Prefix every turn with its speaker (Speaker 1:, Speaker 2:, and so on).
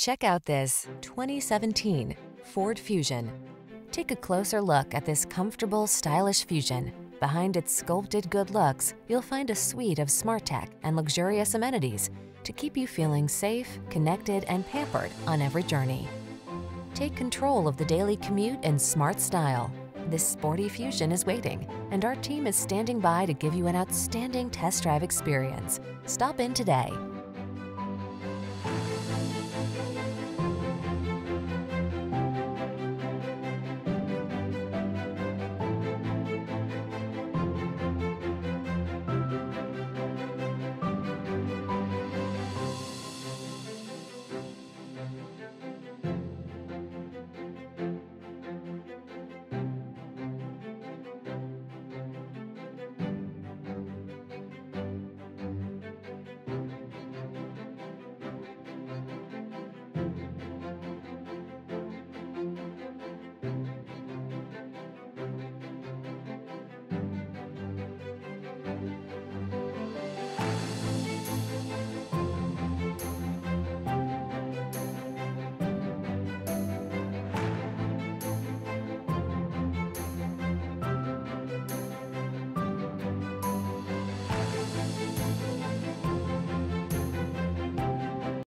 Speaker 1: Check out this 2017 Ford Fusion. Take a closer look at this comfortable, stylish Fusion. Behind its sculpted good looks, you'll find a suite of smart tech and luxurious amenities to keep you feeling safe, connected, and pampered on every journey. Take control of the daily commute in smart style. This sporty Fusion is waiting, and our team is standing by to give you an outstanding test drive experience. Stop in today.